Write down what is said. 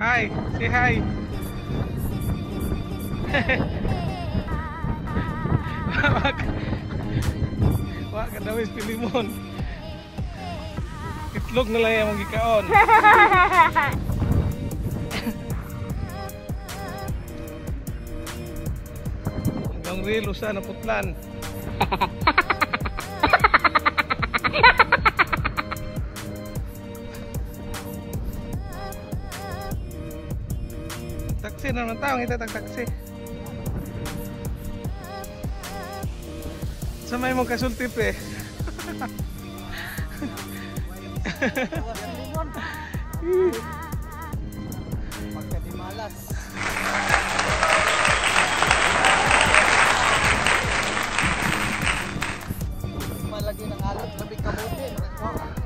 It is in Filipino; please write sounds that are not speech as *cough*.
Hi, say hi. Wag. Wag daw is pilimon. Itlog na lang yung magikaon. Hanggang real usa na putlan. *laughs* Taksi na naman tao, kita taksi Sa may mong kasultip eh. Pagkadimalas. Malagi ng alat, labing kabuti. Wow.